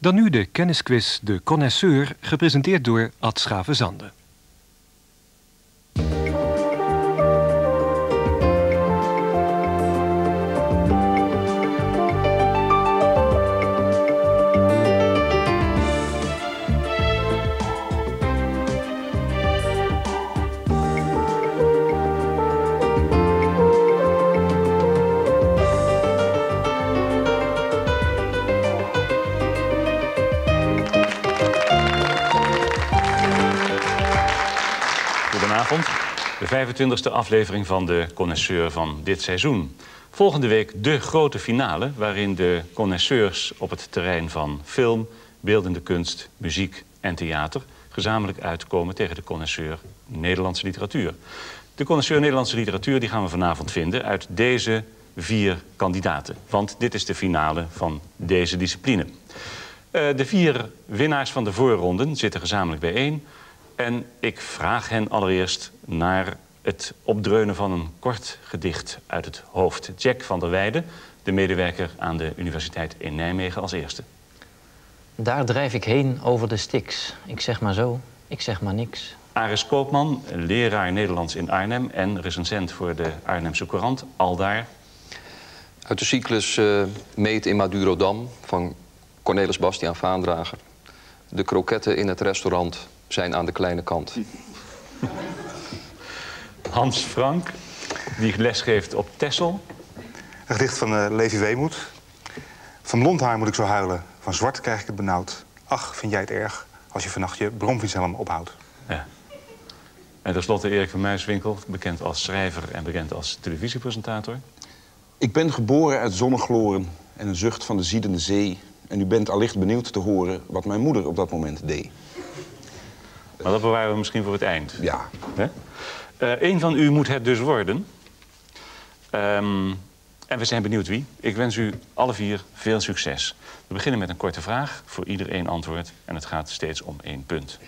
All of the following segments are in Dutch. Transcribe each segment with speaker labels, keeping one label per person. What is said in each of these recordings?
Speaker 1: Dan nu de kennisquiz De Connoisseur, gepresenteerd door Ad Schavenzande.
Speaker 2: De 25e aflevering van de Connoisseur van dit seizoen. Volgende week de grote finale... waarin de connoisseurs op het terrein van film, beeldende kunst, muziek en theater... gezamenlijk uitkomen tegen de connoisseur Nederlandse literatuur. De connoisseur Nederlandse literatuur die gaan we vanavond vinden... uit deze vier kandidaten. Want dit is de finale van deze discipline. Eh, de vier winnaars van de voorronden zitten gezamenlijk bijeen... En ik vraag hen allereerst naar het opdreunen van een kort gedicht uit het hoofd. Jack van der Weijden, de medewerker aan de Universiteit in Nijmegen als eerste.
Speaker 3: Daar drijf ik heen over de Styx. Ik zeg maar zo, ik zeg maar niks.
Speaker 2: Aris Koopman, leraar Nederlands in Arnhem... en recensent voor de Arnhemse Courant, aldaar.
Speaker 4: Uit de cyclus uh, Meet in Madurodam van Cornelis Bastiaan Vaandrager. De kroketten in het restaurant zijn aan de kleine kant.
Speaker 2: Hans Frank, die lesgeeft op Tessel.
Speaker 5: Een gedicht van uh, Levi Weemoed. Van blond haar moet ik zo huilen, van zwart krijg ik het benauwd. Ach, vind jij het erg als je vannacht je bromfietshelm ophoudt.
Speaker 2: Ja. En tenslotte Erik van Muiswinkel, bekend als schrijver en bekend als televisiepresentator.
Speaker 6: Ik ben geboren uit zonnegloren en een zucht van de ziedende zee. En u bent allicht benieuwd te horen wat mijn moeder op dat moment deed.
Speaker 2: Maar dat bewaren we misschien voor het eind.
Speaker 6: Ja.
Speaker 2: Uh, een van u moet het dus worden. Um, en we zijn benieuwd wie. Ik wens u alle vier veel succes. We beginnen met een korte vraag, voor ieder één antwoord. En het gaat steeds om één punt.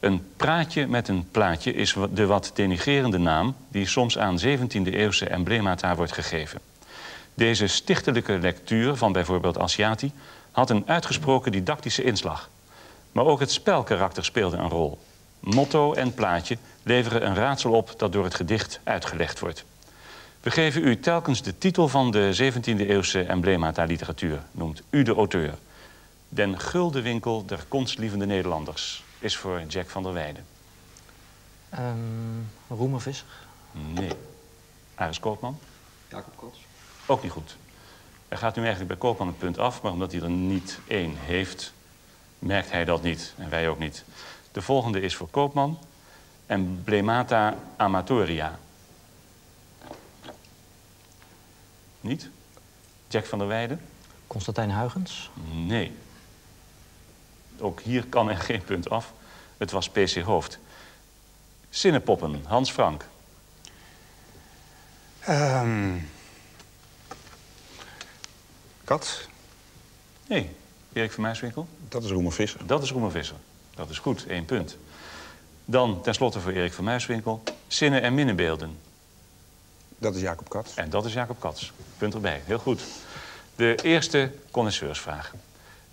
Speaker 2: Een praatje met een plaatje is de wat denigerende naam... die soms aan 17e-eeuwse emblemata wordt gegeven. Deze stichtelijke lectuur van bijvoorbeeld Asiati... had een uitgesproken didactische inslag. Maar ook het spelkarakter speelde een rol. Motto en plaatje leveren een raadsel op dat door het gedicht uitgelegd wordt. We geven u telkens de titel van de 17e-eeuwse emblemata literatuur. Noemt u de auteur. Den Gulden Winkel der Konstlievende Nederlanders is voor Jack van der Weijden.
Speaker 3: Um, Roemer Visser?
Speaker 2: Nee. Aris Koopman?
Speaker 4: Jacob Kots.
Speaker 2: Ook niet goed. Er gaat nu eigenlijk bij Koopman een punt af, maar omdat hij er niet één heeft, merkt hij dat niet. En wij ook niet. De volgende is voor Koopman. Emblemata amatoria. Niet? Jack van der Weijden?
Speaker 3: Constantijn Huygens?
Speaker 2: Nee. Ook hier kan er geen punt af. Het was PC Hoofd. Zinnepoppen, Hans Frank.
Speaker 5: Um, kat?
Speaker 2: Nee, Erik van Muiswinkel.
Speaker 6: Dat is Roemer Visser.
Speaker 2: Dat is Roemer Visser. Dat is goed, één punt. Dan tenslotte voor Erik van Muiswinkel. Zinnen en minnenbeelden.
Speaker 6: Dat is Jacob Katz.
Speaker 2: En dat is Jacob Katz. Punt erbij, heel goed. De eerste connoisseursvraag.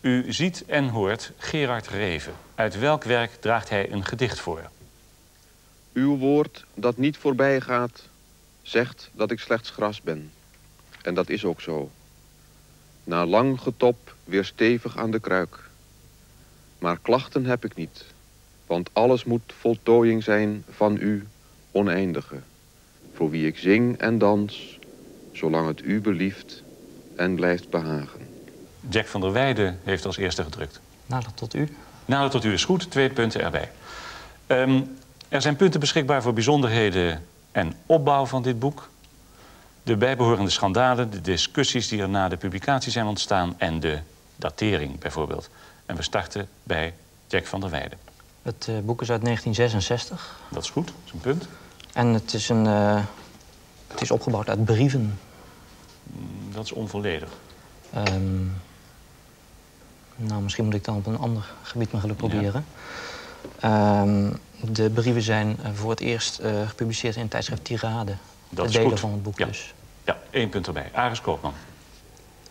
Speaker 2: U ziet en hoort Gerard Reven. Uit welk werk draagt hij een gedicht voor?
Speaker 7: Uw woord dat niet voorbij gaat, zegt dat ik slechts gras ben. En dat is ook zo. Na lang getop weer stevig aan de kruik. Maar klachten heb ik niet, want alles moet voltooiing zijn van u, oneindige. Voor wie ik zing en dans, zolang het u belieft en blijft behagen.
Speaker 2: Jack van der Weijden heeft als eerste gedrukt.
Speaker 3: Nader tot u.
Speaker 2: Nader tot u is goed, twee punten erbij. Um, er zijn punten beschikbaar voor bijzonderheden en opbouw van dit boek. De bijbehorende schandalen, de discussies die er na de publicatie zijn ontstaan... en de datering bijvoorbeeld. En we starten bij Jack van der Weijden.
Speaker 3: Het uh, boek is uit 1966.
Speaker 2: Dat is goed, dat is een punt.
Speaker 3: En het is, een, uh, het is opgebouwd uit brieven.
Speaker 2: Mm, dat is onvolledig.
Speaker 3: Um, nou, misschien moet ik dan op een ander gebied mijn geluk proberen. Ja. Um, de brieven zijn uh, voor het eerst uh, gepubliceerd in het tijdschrift Tirade.
Speaker 2: Dat
Speaker 3: de
Speaker 2: is
Speaker 3: delen
Speaker 2: goed.
Speaker 3: van het boek
Speaker 2: ja.
Speaker 3: dus.
Speaker 2: Ja, één punt erbij. Aris Koopman.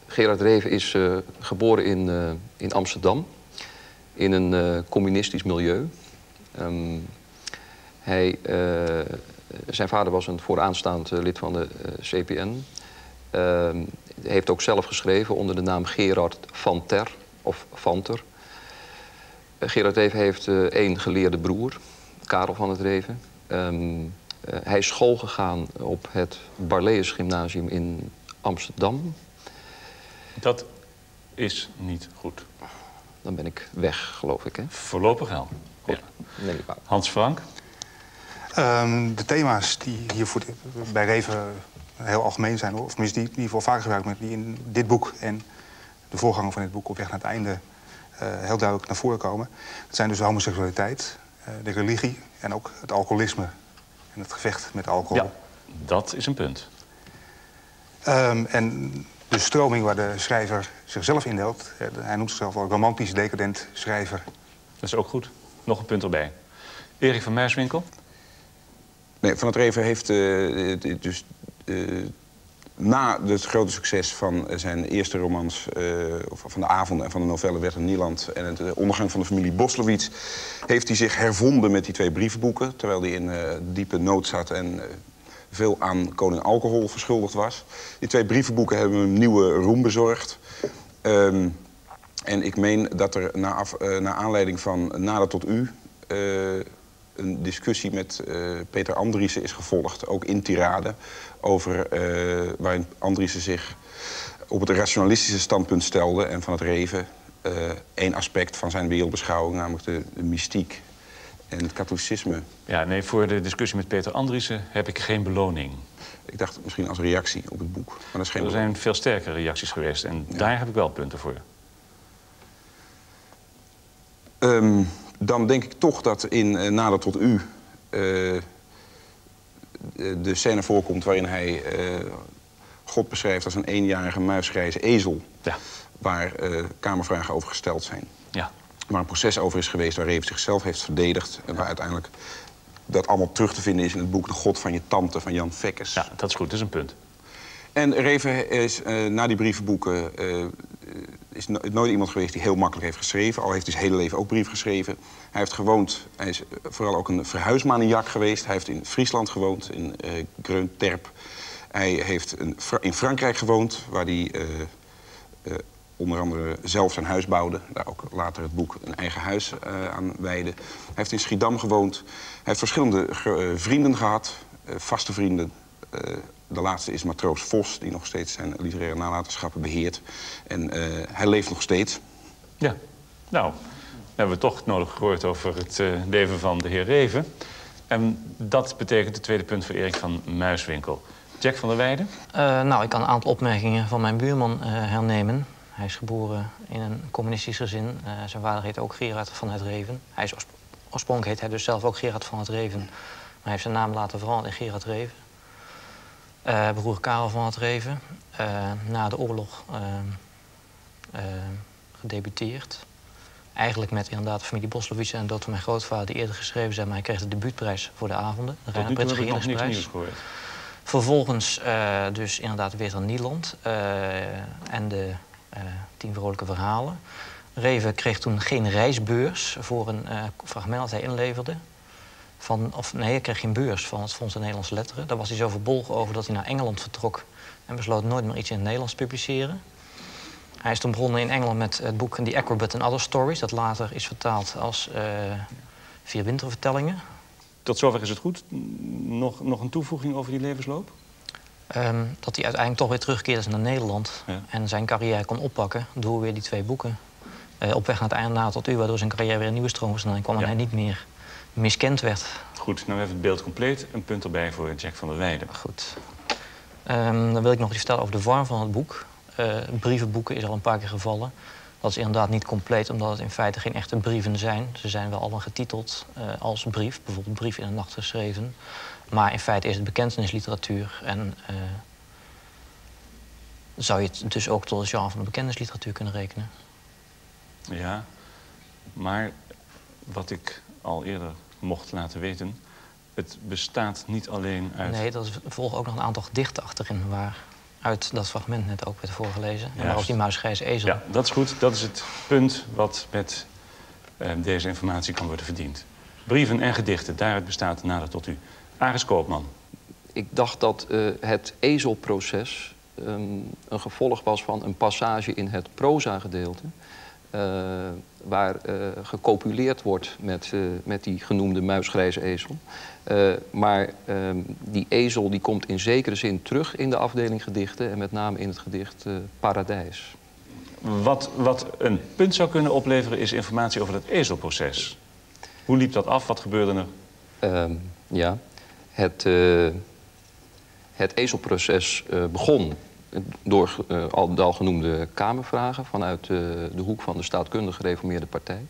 Speaker 4: Gerard Reven is uh, geboren in, uh, in Amsterdam, in een uh, communistisch milieu. Um, hij, zijn vader was een vooraanstaand lid van de CPN. Ehm, heeft ook zelf geschreven onder de naam Gerard van Ter, of Van Ter. Gerard Reven heeft één geleerde broer, Karel van het Reven. Um, hij is school gegaan op het Barlees Gymnasium in Amsterdam.
Speaker 2: Dat is niet goed.
Speaker 4: Dan ben ik weg, geloof ik. Hè?
Speaker 2: Voorlopig wel.
Speaker 4: Goed, neem ik
Speaker 2: Hans Frank?
Speaker 5: Um, de thema's die hier voor bij Reven heel algemeen zijn, of tenminste die geval vaak gebruikt maar die in dit boek en de voorganger van dit boek op weg naar het einde uh, heel duidelijk naar voren komen. Dat zijn dus de homoseksualiteit, uh, de religie en ook het alcoholisme en het gevecht met alcohol.
Speaker 2: Ja, dat is een punt.
Speaker 5: Um, en de stroming waar de schrijver zichzelf indeelt. Hij noemt zichzelf wel romantisch decadent schrijver.
Speaker 2: Dat is ook goed. Nog een punt erbij. Erik van Muiswinkel?
Speaker 6: Nee, Van het Reven heeft uh, dus uh, na het grote succes van zijn eerste romans... Uh, van de avond en van de novelle Wet in Nieland... en het ondergang van de familie Boslowitz... heeft hij zich hervonden met die twee brievenboeken... terwijl hij in diepe nood zat en veel aan koning alcohol verschuldigd was. Die twee brievenboeken hebben een nieuwe roem bezorgd. Um, en ik meen dat er na, uh, naar aanleiding van Nader tot U... Uh, een discussie met uh, Peter Andriessen is gevolgd, ook in Tirade... Over, waarin Andriessen zich op het rationalistische standpunt stelde... en van het Reven één aspect van zijn wereldbeschouwing... namelijk de mystiek en het katholicisme.
Speaker 2: Ja, nee, voor de discussie met Peter Andriessen heb ik geen beloning.
Speaker 6: Ik dacht misschien als reactie op het boek. Maar dat is geen
Speaker 2: er zijn veel sterkere reacties geweest en daar heb ik wel punten voor.
Speaker 6: Um, dan denk ik toch dat in uh, Nader tot U... Uh, de scène voorkomt waarin hij uh, God beschrijft als een eenjarige muisgrijze ezel.
Speaker 2: Ja.
Speaker 6: Waar kamervragen over gesteld zijn.
Speaker 2: Ja
Speaker 6: waar een proces over is geweest waar Reven zichzelf heeft verdedigd. En waar uiteindelijk dat allemaal terug te vinden is in het boek De God van je tante van Jan Vekkes.
Speaker 2: Ja, dat is goed, dat is een punt.
Speaker 6: En Reven is uh, na die brievenboeken uh, is no nooit iemand geweest die heel makkelijk heeft geschreven. Al heeft hij zijn hele leven ook brief geschreven. Hij heeft gewoond, hij is vooral ook een verhuismaniak geweest. Hij heeft in Friesland gewoond, in uh, Greun-Terp. Hij heeft een, in Frankrijk gewoond, waar hij onder andere zelf zijn huis bouwde. Daar ook later het boek een eigen huis uh, aan wijde. Hij heeft in Schiedam gewoond. Hij heeft verschillende uh, vrienden gehad, uh, vaste vrienden. de laatste is Matroos Vos, die nog steeds zijn literaire nalatenschappen beheert. En hij leeft nog steeds.
Speaker 2: Ja, nou, hebben we toch nodig gehoord over het leven van de heer Reven. En dat betekent het tweede punt voor Erik van Muiswinkel. Jack van der Weijden?
Speaker 3: nou, ik kan een aantal opmerkingen van mijn buurman hernemen. Hij is geboren in een communistisch gezin. Uh, zijn vader heet ook Gerard van het Reven. Hij is oorspronkelijk heet hij dus zelf ook Gerard van het Reven. Maar hij heeft zijn naam laten veranderen in Gerard Reven. Uh, broer Karel van het Reven. Uh, na de oorlog gedebuteerd. Eigenlijk met inderdaad de familie Boslowitz en dood van mijn grootvader... die eerder geschreven zijn, maar hij kreeg de debuutprijs voor de avonden. De
Speaker 2: Tot nu toe heb nog niks nieuws gehoord.
Speaker 3: Vervolgens dus inderdaad weer aan Nieland. en de uh, tien vrolijke verhalen. Reven kreeg toen geen reisbeurs voor een uh, fragment dat hij inleverde. Van, of nee, hij kreeg geen beurs van het Fonds de Nederlandse Letteren. Daar was hij zo verbolgen over dat hij naar Engeland vertrok... en besloot nooit meer iets in het Nederlands te publiceren. Hij is toen begonnen in Engeland met het boek The Acrobat and Other Stories... dat later is vertaald als uh, Vier Wintervertellingen.
Speaker 2: Tot zover is het goed. Nog, nog een toevoeging over die levensloop?
Speaker 3: Um, dat hij uiteindelijk toch weer terugkeerde naar Nederland. En zijn carrière kon oppakken door weer die twee boeken. Uh, op weg naar het einde na tot u, waardoor zijn carrière weer een nieuwe stroomversnelling kwam... en hij niet meer miskend werd.
Speaker 2: Goed, nou hebben we het beeld compleet. Een punt erbij voor Jack van der Weijden.
Speaker 3: Goed. Um, dan wil ik nog iets vertellen over de vorm van het boek. Uh, brievenboeken is al een paar keer gevallen. Dat is inderdaad niet compleet, omdat het in feite geen echte brieven zijn. Ze zijn wel allemaal getiteld uh, als brief, bijvoorbeeld Brief in de Nacht geschreven. Maar in feite is het bekentenisliteratuur. En uh, zou je het dus ook tot het genre van de bekentenisliteratuur kunnen rekenen?
Speaker 2: Ja, maar wat ik al eerder mocht laten weten... het bestaat niet alleen uit...
Speaker 3: Nee, er volgen ook nog een aantal gedichten achterin... waaruit uit dat fragment net ook werd voorgelezen. En
Speaker 2: Juist.
Speaker 3: waarop die muisgrijze ezel.
Speaker 2: Ja, dat is goed. Dat is het punt wat met eh, deze informatie kan worden verdiend. Brieven en gedichten, daaruit bestaat nader tot u. Aris Koopman.
Speaker 4: Ik dacht dat eh, het ezelproces ehm, een gevolg was van een passage in het proza-gedeelte. Eh, waar eh, gecopuleerd wordt met, eh, met die genoemde muisgrijze ezel. Maar ehm, die ezel die komt in zekere zin terug in de afdeling gedichten... en met name in het gedicht Paradijs.
Speaker 2: Wat, wat een punt zou kunnen opleveren is informatie over het ezelproces. Hoe liep dat af? Wat gebeurde er?
Speaker 4: Ehm, ja, het, het ezelproces begon door eh, al de al genoemde Kamervragen vanuit eh, de hoek van de staatkundig gereformeerde partij.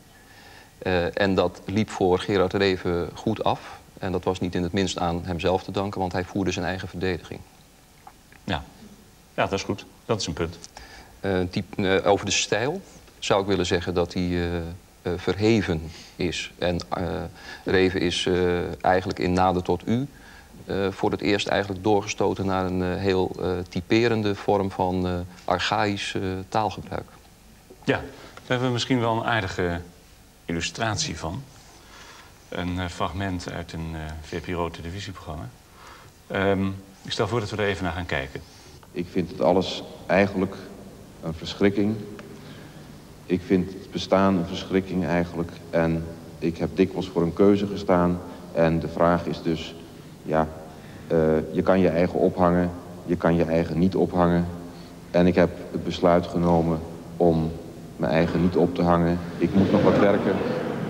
Speaker 4: Eh, en dat liep voor Gerard Reven goed af. En dat was niet in het minst aan hemzelf te danken, want hij voerde zijn eigen verdediging.
Speaker 2: Ja. ja, dat is goed. Dat is een punt.
Speaker 4: Eh, over de stijl zou ik willen zeggen dat hij verheven is. En Reven is eigenlijk in nader tot u voor het eerst eigenlijk doorgestoten naar een eh, heel eh, typerende vorm van eh, archaïsch eh, taalgebruik.
Speaker 2: Ja, daar hebben we misschien wel een aardige illustratie van. Een eh, fragment uit een eh, VPRO-televisieprogramma. Ehm, ik stel voor dat we er even naar gaan kijken.
Speaker 7: Ik vind het alles eigenlijk een verschrikking. Ik vind het bestaan een verschrikking eigenlijk. En ik heb dikwijls voor een keuze gestaan. En de vraag is dus, ja, eh, je kan je eigen ophangen, je kan je eigen niet ophangen. En ik heb het besluit genomen om mijn eigen niet op te hangen. Ik moet nog wat werken.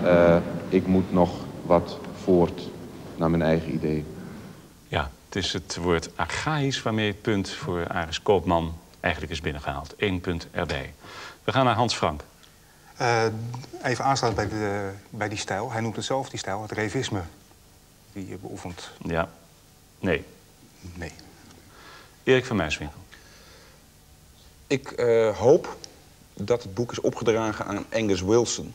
Speaker 7: Eh, ik moet nog wat voort naar mijn eigen idee.
Speaker 2: Ja, het is het woord archaïs waarmee het punt voor Aris Koopman eigenlijk is binnengehaald. Eén punt erbij. We gaan naar Hans Frank.
Speaker 5: Eh, even aansluit bij, de, bij die stijl. Hij noemt het zelf, die stijl, het revisme. Die je beoefent.
Speaker 2: Ja. Nee.
Speaker 5: Nee.
Speaker 2: Erik van Muiswinkel.
Speaker 6: Ik eh, hoop dat het boek is opgedragen aan Angus Wilson.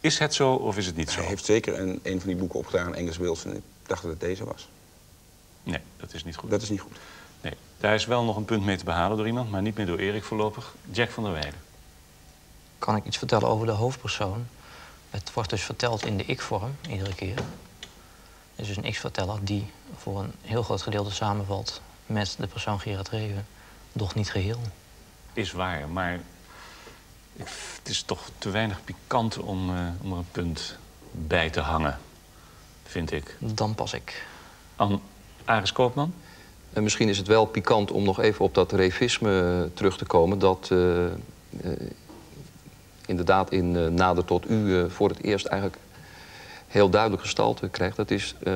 Speaker 2: Is het zo of is het niet zo?
Speaker 6: Hij heeft zeker een, een van die boeken opgedragen aan Angus Wilson. Ik dacht dat het deze was.
Speaker 2: Nee, dat is niet goed.
Speaker 6: Dat is niet goed.
Speaker 2: Nee. Daar is wel nog een punt mee te behalen door iemand, maar niet meer door Erik voorlopig. Jack van der Weijden.
Speaker 3: Kan ik iets vertellen over de hoofdpersoon? Het wordt dus verteld in de ik-vorm, iedere keer. Het is dus een ik-verteller die voor een heel groot gedeelte samenvalt met de persoon Gerard Reven, doch niet geheel.
Speaker 2: Is waar, maar het is toch te weinig pikant om, eh, om er een punt bij te hangen, vind ik.
Speaker 3: Dan pas ik.
Speaker 2: An Aris Koopman?
Speaker 4: En misschien is het wel pikant om nog even op dat revisme terug te komen. Dat eh, eh, inderdaad in eh, Nader tot U eh, voor het eerst eigenlijk heel duidelijk gestalte krijgt. Dat is eh,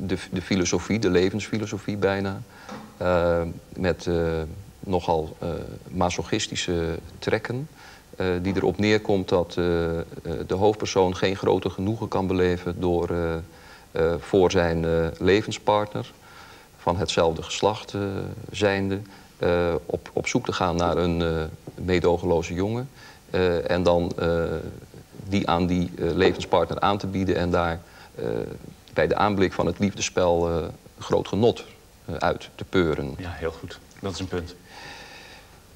Speaker 4: de, de filosofie, de levensfilosofie bijna. met nogal masochistische trekken. die erop neerkomt dat de hoofdpersoon geen groter genoegen kan beleven door voor zijn levenspartner van hetzelfde geslacht zijnde, op, op zoek te gaan naar een meedogenloze jongen. Eh, en dan eh, die aan die eh, levenspartner aan te bieden en daar bij de aanblik van het liefdespel groot genot uit te peuren.
Speaker 2: Ja, heel goed. Dat is een punt.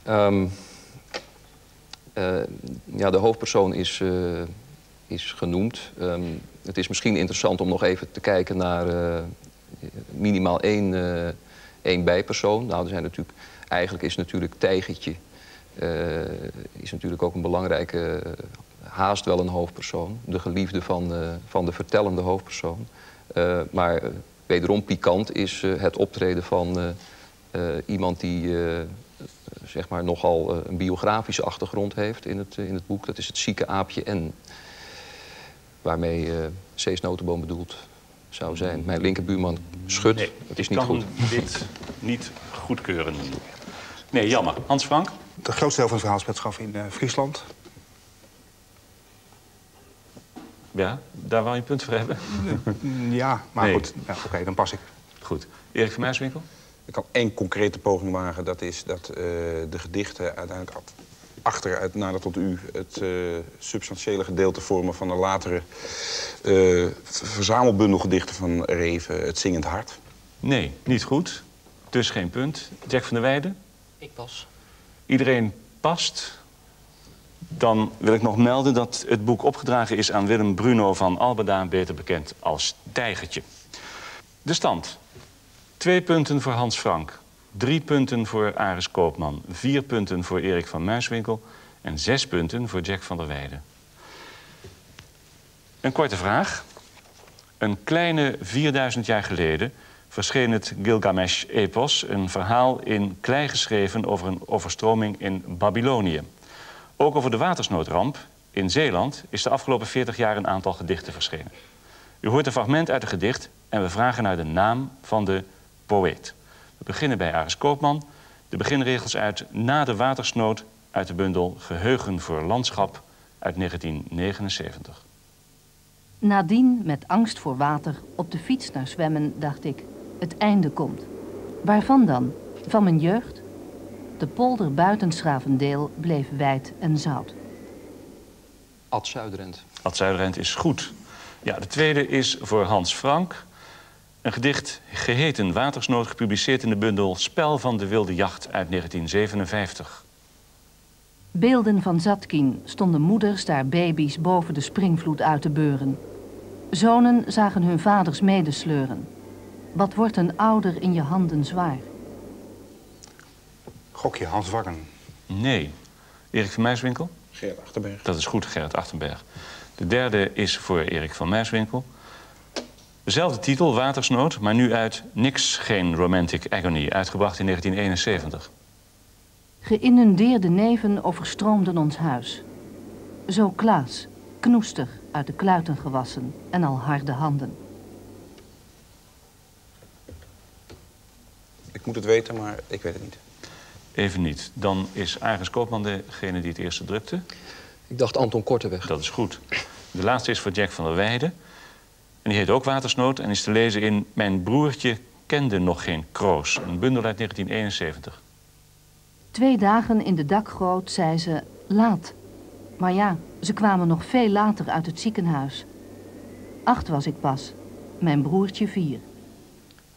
Speaker 4: Ehm, eh, ja, de hoofdpersoon is, is genoemd. Ehm, het is misschien interessant om nog even te kijken naar minimaal één, één bijpersoon. Nou, er zijn natuurlijk, eigenlijk is natuurlijk Tijgertje is natuurlijk ook een belangrijke, eh, haast wel een hoofdpersoon. De geliefde van, eh, van de vertellende hoofdpersoon. Eh, maar eh, wederom pikant is eh, het optreden van eh, eh, iemand die eh, zeg maar nogal eh, een biografische achtergrond heeft in het, eh, in het boek. Dat is het zieke aapje N. Waarmee eh Cees Notenboom bedoeld zou zijn. Mijn linkerbuurman schudt.
Speaker 2: Nee,
Speaker 4: het is
Speaker 2: ik
Speaker 4: niet
Speaker 2: kan
Speaker 4: goed.
Speaker 2: dit niet goedkeuren. Nee, jammer. Hans Frank?
Speaker 5: Het grootste deel van het verhaal speelt zich af in eh, Friesland.
Speaker 2: Ja, daar wou je een punt voor hebben.
Speaker 5: Mm, Ja, maar
Speaker 2: Nee.
Speaker 5: goed. Ja, Oké, dan pas ik.
Speaker 2: Goed. Erik van Muiswinkel?
Speaker 6: Ik kan één concrete poging wagen. Dat is dat eh, de gedichten uiteindelijk achter, uit nader tot u, het eh, substantiële gedeelte vormen van een latere eh, v- verzamelbundel gedichten van Reven, Het Zingend Hart.
Speaker 2: Nee, niet goed. Dus geen punt. Jack van der Weijden?
Speaker 3: Ik pas.
Speaker 2: Iedereen past. Dan wil ik nog melden dat het boek opgedragen is aan Willem Bruno van Albeda, beter bekend als Tijgertje. De stand. Twee punten voor Hans Frank. Drie punten voor Aris Koopman. Vier punten voor Erik van Muiswinkel. En zes punten voor Jack van der Weijden. Een korte vraag. Een kleine 4000 jaar geleden verscheen het Gilgamesh-epos... een verhaal in klei geschreven over een overstroming in Babylonië. Ook over de watersnoodramp in Zeeland is de afgelopen 40 jaar een aantal gedichten verschenen. U hoort een fragment uit een gedicht en we vragen naar de naam van de poëet. We beginnen bij Aris Koopman. De beginregels uit Na de watersnood uit de bundel Geheugen voor Landschap uit 1979.
Speaker 8: Nadien, met angst voor water, op de fiets naar zwemmen, dacht ik... het einde komt. Waarvan dan? Van mijn jeugd? De polder buiten Schravendeel bleef wijd en zout.
Speaker 4: Ad Zuiderend.
Speaker 2: Ad Zuiderend is goed. Ja, de tweede is voor Hans Frank. Een gedicht geheten Watersnood, gepubliceerd in de bundel Spel van de Wilde Jacht uit 1957.
Speaker 8: Beelden van Zatkin stonden moeders daar baby's boven de springvloed uit te beuren. Zonen zagen hun vaders medesleuren. Wat wordt een ouder in je handen zwaar?
Speaker 5: Gokje, Hans Warren.
Speaker 2: Nee. Erik van Muiswinkel?
Speaker 6: Gerard Achterberg.
Speaker 2: Dat is goed, Gerrit Achterberg. De derde is voor Erik van Muiswinkel. Dezelfde titel, Watersnood, maar nu uit Niks Geen Romantic Agony, uitgebracht in 1971.
Speaker 8: Geïnundeerde neven overstroomden ons huis. Zo Klaas, knoestig uit de kluiten gewassen en al harde handen.
Speaker 6: Ik moet het weten, maar ik weet het niet.
Speaker 2: Even niet. Dan is Aris Koopman degene die het eerste drukte.
Speaker 4: Ik dacht Anton Korteweg.
Speaker 2: Dat is goed. De laatste is voor Jack van der Weijden. En die heet ook Watersnood en is te lezen in Mijn broertje kende nog geen kroos. Een bundel uit 1971.
Speaker 8: Twee dagen in de dakgoot zei ze laat. Maar ja, ze kwamen nog veel later uit het ziekenhuis. Acht was ik pas. Mijn broertje vier.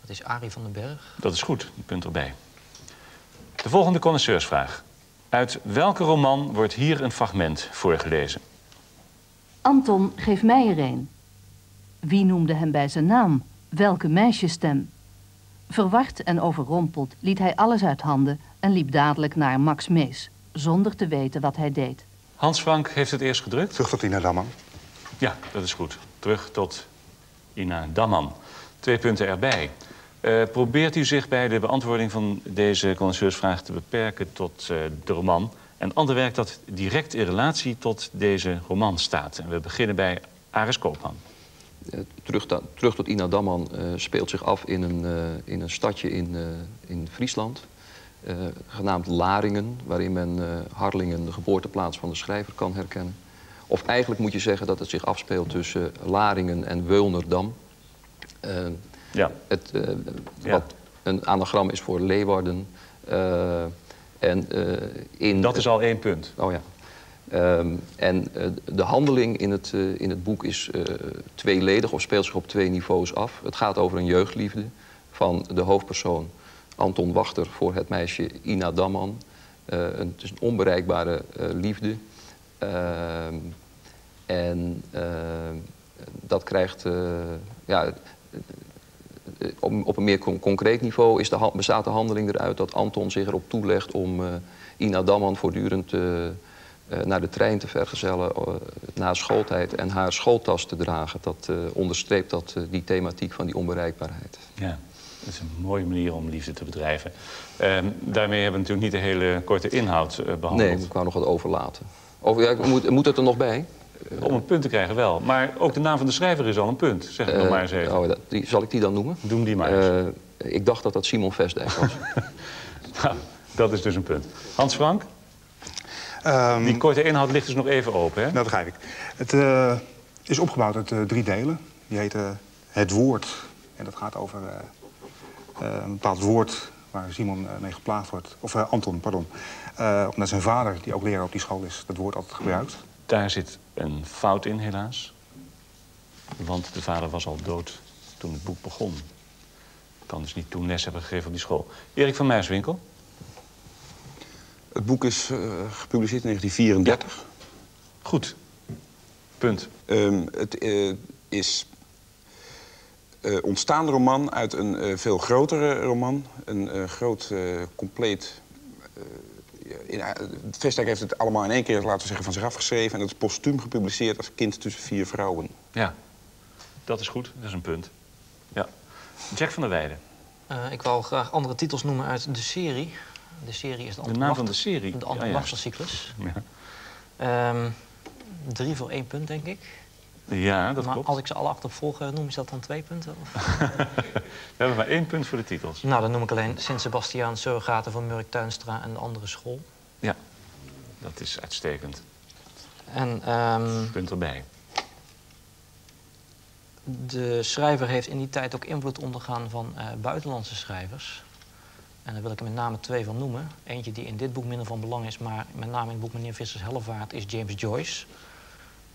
Speaker 3: Dat is Arie van den Berg.
Speaker 2: Dat is goed, een punt erbij. De volgende connaisseursvraag. Uit welke roman wordt hier een fragment voorgelezen?
Speaker 8: Anton, geef mij er een. Wie noemde hem bij zijn naam? Welke meisjesstem? Verward en overrompeld liet hij alles uit handen en liep dadelijk naar Max Mees, zonder te weten wat hij deed.
Speaker 2: Hans Frank heeft het eerst gedrukt.
Speaker 5: Terug tot Ina Damman.
Speaker 2: Ja, dat is goed. Terug tot Ina Damman. Twee punten erbij. Uh, probeert u zich bij de beantwoording van deze condenseursvraag te beperken tot uh, de roman. En ander werk dat direct in relatie tot deze roman staat. En we beginnen bij Aris Koopman.
Speaker 4: Uh, terug, terug, tot Ina Damman speelt zich af in een, in een stadje in, in Friesland. genaamd Laringen, waarin men Harlingen, de geboorteplaats van de schrijver, kan herkennen. Of eigenlijk moet je zeggen dat het zich afspeelt tussen Laringen en Weulnerdam. Ja. Het, uh, ja. Wat een anagram is voor Leeuwarden. Uh, en, uh, in,
Speaker 2: dat is al één punt.
Speaker 4: Oh ja. Um, en de handeling in het, in het boek is tweeledig of speelt zich op twee niveaus af. Het gaat over een jeugdliefde van de hoofdpersoon Anton Wachter voor het meisje Ina Damman. Een, het is een onbereikbare liefde. Ehm, en ehm, dat krijgt... ja, op, op, een meer concreet niveau is de, bestaat de handeling eruit dat Anton zich erop toelegt om uh, Ina Damman voortdurend uh, naar de trein te vergezellen na schooltijd en haar schooltas te dragen. Dat onderstreept dat, die thematiek van die onbereikbaarheid.
Speaker 2: Ja. Dat is een mooie manier om liefde te bedrijven. Ehm, daarmee hebben we natuurlijk niet de hele korte inhoud behandeld.
Speaker 4: Nee, ik wou nog wat overlaten. Over, ja, moet, moet het er nog bij?
Speaker 2: Om een punt te krijgen wel. Maar ook de naam van de schrijver is al een punt. Zeg het nog maar eens even.
Speaker 4: Oh, dat, die, zal ik die dan noemen?
Speaker 2: Doe die maar eens.
Speaker 4: Uh, ik dacht dat dat Simon Vestdijk was.
Speaker 2: nou, dat is dus een punt. Hans Frank? Um, die korte inhoud ligt dus nog even open, hè?
Speaker 5: Dat begrijp ik. Het uh, is opgebouwd uit uh, drie delen. Die heten Het Woord. En dat gaat over een bepaald woord waar Simon mee geplaagd wordt. Of Anton, pardon. omdat zijn vader, die ook leraar op die school is, dat woord altijd gebruikt.
Speaker 2: Daar zit een fout in, helaas. Want de vader was al dood toen het boek begon. Kan dus niet toen les hebben gegeven op die school. Erik van Muiswinkel.
Speaker 6: Het boek is eh, gepubliceerd in 1934.
Speaker 2: Goed. Punt.
Speaker 6: Ehm, het eh, is eh ontstaande roman uit een veel grotere roman. Een groot, compleet... ja, in, eh, Vestdijk heeft het allemaal in één keer, laten we zeggen, van zich afgeschreven. En dat is postuum gepubliceerd als kind tussen vier vrouwen.
Speaker 2: Ja. Dat is goed. Dat is een punt. Ja. Jack van der Weijden.
Speaker 3: Eh, ik wou graag andere titels noemen uit de serie. De serie is de,
Speaker 2: De naam van de serie?
Speaker 3: De
Speaker 2: Ja,
Speaker 3: Anton
Speaker 2: ja. Ja,
Speaker 3: Ehm, drie voor één punt, denk ik.
Speaker 2: Ja dat
Speaker 3: maar
Speaker 2: klopt.
Speaker 3: als ik ze alle acht opvolg, noem je dat dan twee punten? Of?
Speaker 2: We hebben maar één punt voor de titels.
Speaker 3: nou, dan noem ik alleen Sint-Sebastiaan, Surrogaten van Murk Tuinstra en de andere school.
Speaker 2: Ja. Dat is uitstekend.
Speaker 3: En ehm,
Speaker 2: Punt erbij.
Speaker 3: de schrijver heeft in die tijd ook invloed ondergaan van eh, buitenlandse schrijvers. En daar wil ik er met name twee van noemen. Eentje die in dit boek minder van belang is, maar met name in het boek Meneer Vissers Hellevaart is James Joyce.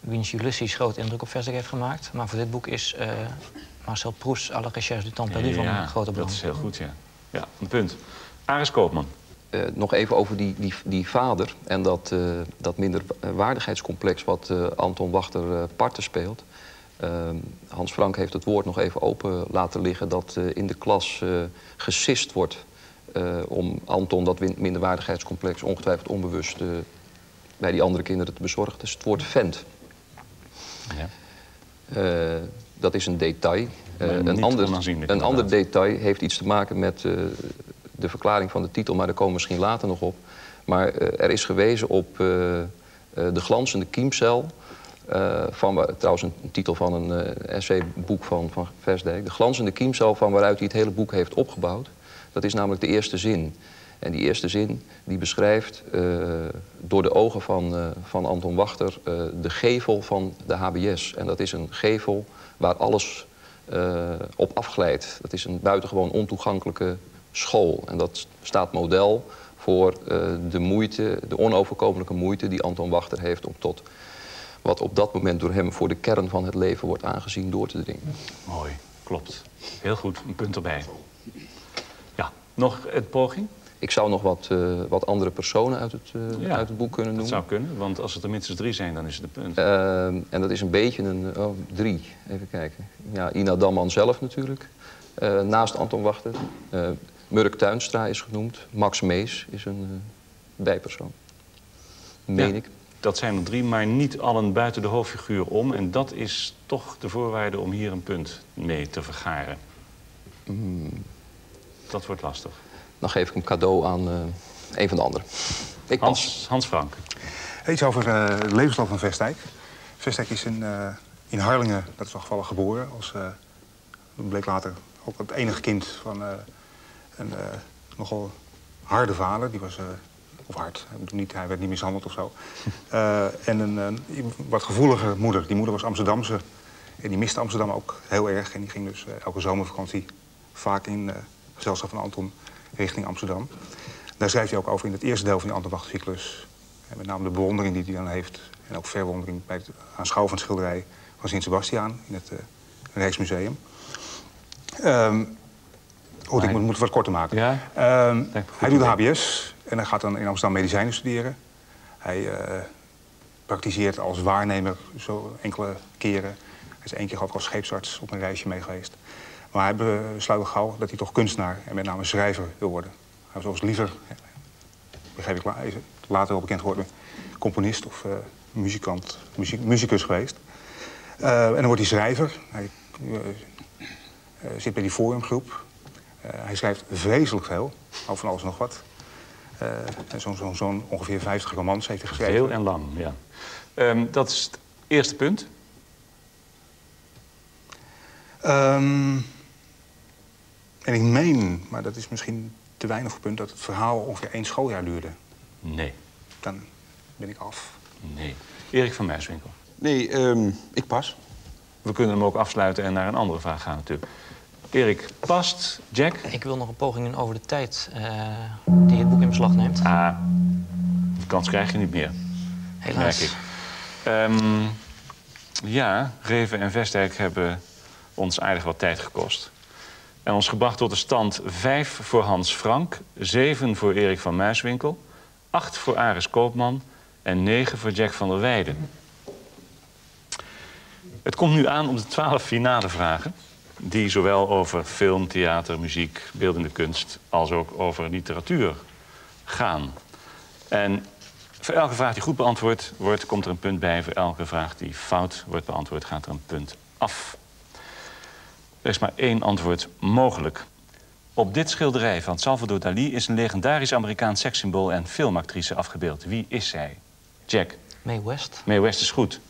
Speaker 3: Wiens Ulysses groot indruk op Versdijk heeft gemaakt. Maar voor dit boek is eh, Marcel Proust à la recherche du temps perdu van een grote belang.
Speaker 2: dat is heel goed, ja. Ja, een punt. Aris Koopman.
Speaker 4: Eh, nog even over die, die, die vader en dat, eh, dat minderwaardigheidscomplex wat eh, Anton Wachter eh, parten speelt. Ehm, Hans Frank heeft het woord nog even open laten liggen dat eh, in de klas eh, gesist wordt eh, om Anton dat minderwaardigheidscomplex ongetwijfeld onbewust eh, bij die andere kinderen te bezorgen. Is het woord vent.
Speaker 2: Ja.
Speaker 4: Eh, dat is een detail. Eh, een ander, een ander detail heeft iets te maken met eh, de verklaring van de titel, maar daar komen we misschien later nog op. Maar er is gewezen op de glanzende kiemcel. van, trouwens, een titel van een essayboek van, van Versdijk. De glanzende kiemcel van waaruit hij het hele boek heeft opgebouwd. Dat is namelijk de eerste zin. En die eerste zin die beschrijft eh, door de ogen van, eh, van Anton Wachter eh, de gevel van de HBS. En dat is een gevel waar alles op afglijdt. Dat is een buitengewoon ontoegankelijke school. En dat staat model voor de moeite, de onoverkomelijke moeite die Anton Wachter heeft om tot wat op dat moment door hem voor de kern van het leven wordt aangezien door te dringen.
Speaker 2: Mooi, klopt. Heel goed, een punt erbij. Ja, nog het poging?
Speaker 4: Ik zou nog wat, eh, wat andere personen uit het, eh,
Speaker 2: Ja,
Speaker 4: uit het boek kunnen
Speaker 2: Dat
Speaker 4: noemen.
Speaker 2: zou kunnen, want als het er minstens drie zijn, dan is het een punt.
Speaker 4: Ehm, en dat is een beetje een... Oh, drie. Even kijken. Ja, Ina Damman zelf natuurlijk. Eh, naast Anton Wachter. Murk Tuinstra is genoemd. Max Mees is een bijpersoon. Meen
Speaker 2: Ja.
Speaker 4: ik.
Speaker 2: Dat zijn er drie, maar niet allen buiten de hoofdfiguur om. En dat is toch de voorwaarde om hier een punt mee te vergaren.
Speaker 4: Hmm.
Speaker 2: Dat wordt lastig.
Speaker 4: Dan geef ik hem cadeau aan eh, een van de anderen. Ik pas.
Speaker 2: Hans, Hans Frank.
Speaker 5: Iets over eh, de levensloop van Vestdijk. Vestdijk is in, eh, in Harlingen, dat is toevallig geboren, als eh, bleek later ook het enige kind van eh, een eh, nogal harde vader. Die was, eh, of hard, niet, hij werd niet mishandeld of zo. Eh, en een, een wat gevoelige moeder. Die moeder was Amsterdamse en die miste Amsterdam ook heel erg. En die ging dus elke zomervakantie vaak in eh, gezelschap van Anton richting Amsterdam. Daar schrijft hij ook over in het eerste deel van die Anton Wachtcyclus. En met name de bewondering die hij dan heeft. En ook verwondering bij het aanschouwen van het schilderij van Sint-Sebastiaan in het eh, Rijksmuseum. Ehm goed, ik moet, moet het wat korter maken.
Speaker 2: Ja?
Speaker 5: Ehm, hij doet de. HBS en hij gaat dan in Amsterdam medicijnen studeren. Hij eh, praktiseert als waarnemer zo enkele keren. Hij is één keer ook als scheepsarts op een reisje mee geweest. Maar hij besluit al gauw dat hij toch kunstenaar en met name schrijver wil worden. Hij was overigens liever, begreep ik later wel bekend geworden, componist of eh, muzikant, muziek, muzikus geweest. Eh, en dan wordt hij schrijver. Hij eh, zit bij die forumgroep. Hij schrijft vreselijk veel, over van alles en nog wat. En Zo'n zo, zo'n ongeveer 50 romans heeft hij geschreven.
Speaker 2: Heel en lang, ja. Ehm, dat is het eerste punt.
Speaker 5: Ehm, en ik meen, maar dat is misschien te weinig voor punt, dat het verhaal ongeveer één schooljaar duurde.
Speaker 2: Nee,
Speaker 5: Dan ben ik af.
Speaker 2: nee. Erik van Muiswinkel.
Speaker 6: Nee, ehm, ik pas.
Speaker 2: We kunnen hem ook afsluiten en naar een andere vraag gaan natuurlijk. Erik, past Jack?
Speaker 3: Ik wil nog een poging doen over de tijd eh, die het boek in beslag neemt.
Speaker 2: Ah, die kans krijg je niet meer, merk
Speaker 3: Helaas.
Speaker 2: ik. Ehm, ja, Reven en Vestdijk hebben ons aardig wat tijd gekost. En ons gebracht tot de stand 5 voor Hans Frank, 7 voor Erik van Muiswinkel, 8 voor Aris Koopman en 9 voor Jack van der Weijden. Het komt nu aan om de 12 finale vragen. Die zowel over film, theater, muziek, beeldende kunst als ook over literatuur gaan. En voor elke vraag die goed beantwoord wordt, komt er een punt bij. Voor elke vraag die fout wordt beantwoord, gaat er een punt af. Er is maar één antwoord mogelijk. Op dit schilderij van Salvador Dali is een legendarisch Amerikaans sekssymbool en filmactrice afgebeeld. Wie is zij? Jack.
Speaker 3: Mae West.
Speaker 2: Mae West is goed.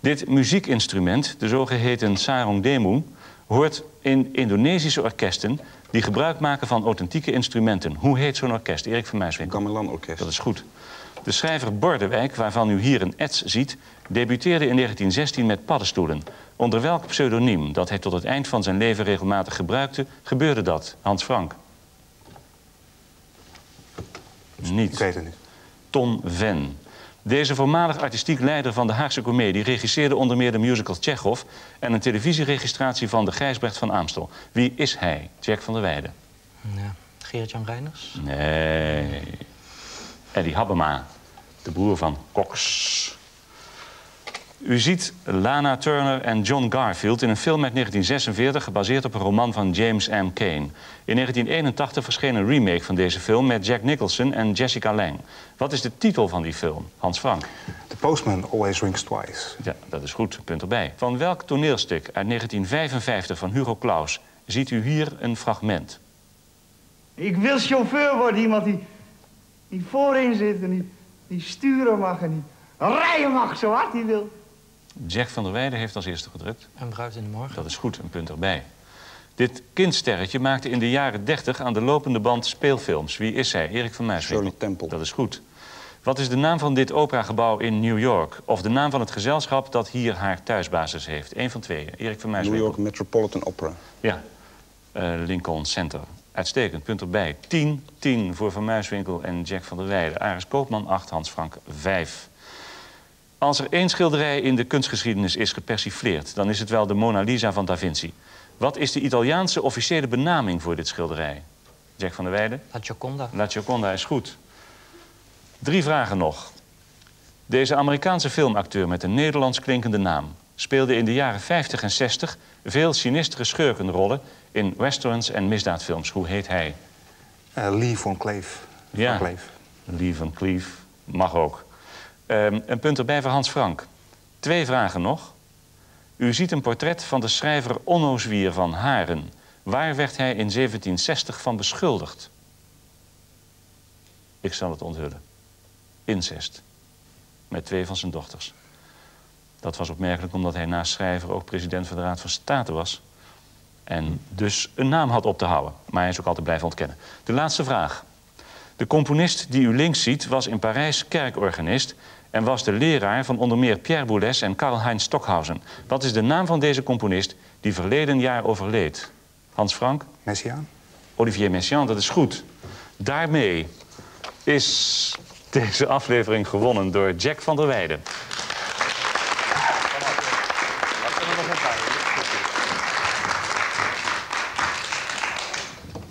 Speaker 2: Dit muziekinstrument, de zogeheten sarong demu, hoort in Indonesische orkesten die gebruik maken van authentieke instrumenten. Hoe heet zo'n orkest? Erik van Muiswinkel.
Speaker 6: Gamelan Orkest.
Speaker 2: Dat is goed. De schrijver Bordewijk, waarvan u hier een ets ziet, debuteerde in 1916 met paddenstoelen. Onder welk pseudoniem, dat hij tot het eind van zijn leven regelmatig gebruikte, gebeurde dat? Hans Frank.
Speaker 5: Ik
Speaker 2: Niet.
Speaker 5: weet het niet.
Speaker 2: Ton Ven. Deze voormalig artistiek leider van de Haagse Comedie regisseerde onder meer de musical Tsjechov en een televisieregistratie van de Gijsbrecht van Aamstel. Wie is hij? Jack van der Weijden.
Speaker 3: Ja. Gerrit-Jan Reiners.
Speaker 2: Nee. Eddie Habema, de broer van Cox. U ziet Lana Turner en John Garfield in een film uit 1946... gebaseerd op een roman van James M. Cain. In 1981 verscheen een remake van deze film... met Jack Nicholson en Jessica Lange. Wat is de titel van die film? Hans Frank.
Speaker 5: The postman always rings twice.
Speaker 2: Ja, dat is goed. Punt erbij. Van welk toneelstuk uit 1955 van Hugo Claus... ziet u hier een fragment?
Speaker 9: Ik wil chauffeur worden, iemand die, die voorin zit en die, die sturen mag en die rijden mag zo hard hij wil.
Speaker 2: Jack van der Weijden heeft als eerste gedrukt.
Speaker 3: Een bruid in de morgen.
Speaker 2: Dat is goed, een punt erbij. Dit kindsterretje maakte in de jaren 30 aan de lopende band speelfilms. Wie is zij? Erik van Muiswinkel.
Speaker 6: Shirley Temple.
Speaker 2: Dat is goed. Wat is de naam van dit operagebouw in New York? Of de naam van het gezelschap dat hier haar thuisbasis heeft? Eén van twee. Erik van
Speaker 6: New
Speaker 2: Muiswinkel.
Speaker 6: York Metropolitan Opera.
Speaker 2: Ja, Eh, Lincoln Center. Uitstekend, punt erbij. 10, 10 voor Van Muiswinkel en Jack van der Weijden. Aris Koopman 8, Hans Frank 5. Als er één schilderij in de kunstgeschiedenis is gepersifleerd... dan is het wel de Mona Lisa van Da Vinci. Wat is de Italiaanse officiële benaming voor dit schilderij? Jack van der Weijden?
Speaker 3: La Gioconda.
Speaker 2: La Gioconda is goed. Drie vragen nog. Deze Amerikaanse filmacteur met een Nederlands klinkende naam... speelde in de jaren 50 en 60 veel sinistere schurkenrollen... in westerns en misdaadfilms. Hoe heet hij?
Speaker 5: Eh, Lee von Kleef.
Speaker 2: Ja.
Speaker 5: Van Kleef.
Speaker 2: Lee van Cleef. Mag ook. Ehm, een punt erbij voor Hans Frank. Twee vragen nog. U ziet een portret van de schrijver Onno Zwier van Haren. Waar werd hij in 1760 van beschuldigd? Ik zal het onthullen. Incest. Met twee van zijn dochters. Dat was opmerkelijk omdat hij naast schrijver ook president van de Raad van State was. En dus een naam had op te houden. Maar hij is ook altijd blijven ontkennen. De laatste vraag. De componist die u links ziet was in Parijs kerkorganist... en was de leraar van onder meer Pierre Boulez en Karl-Heinz Stockhausen. Wat is de naam van deze componist die verleden jaar overleed? Hans Frank?
Speaker 5: Messiaan?
Speaker 2: Olivier Messiaen, dat is goed. Daarmee is deze aflevering gewonnen door Jack van der Weijden.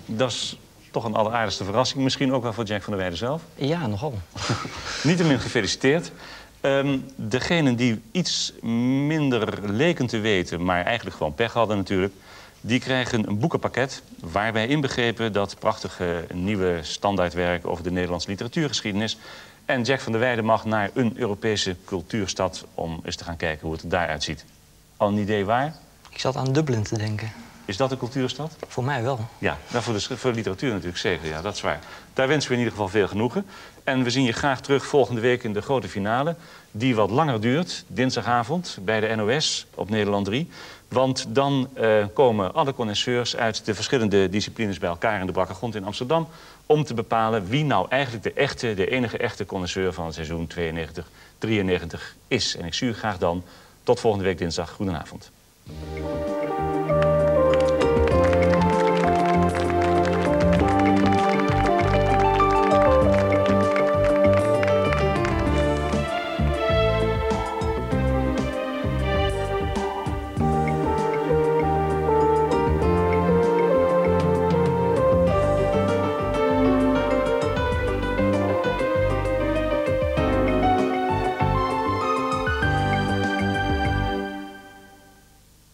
Speaker 2: Dat is toch een alleraardigste verrassing. Misschien ook wel voor Jack van der Weijden zelf.
Speaker 3: Ja, nogal.
Speaker 2: Niettemin gefeliciteerd. Ehm degenen die iets minder leken te weten, maar eigenlijk gewoon pech hadden natuurlijk... die krijgen een boekenpakket waarbij inbegrepen dat prachtige nieuwe standaardwerk... over de Nederlandse literatuurgeschiedenis. En Jack van der Weijden mag naar een Europese cultuurstad... om eens te gaan kijken hoe het daaruit ziet. Al een idee waar?
Speaker 3: Ik zat aan Dublin te denken.
Speaker 2: Is dat een cultuurstad?
Speaker 3: Voor mij wel.
Speaker 2: Ja, nou voor, de, voor de literatuur natuurlijk zeker. Ja, dat is waar. Daar wensen we in ieder geval veel genoegen. En we zien je graag terug volgende week in de grote finale. Die wat langer duurt, dinsdagavond, bij de NOS op Nederland 3. Want dan eh, komen alle connoisseurs uit de verschillende disciplines bij elkaar in de Bakkergrond in Amsterdam. Om te bepalen wie nou eigenlijk de echte, de enige echte connoisseur van het seizoen 92-93 is. En ik zie u graag dan tot volgende week dinsdag. Goedenavond.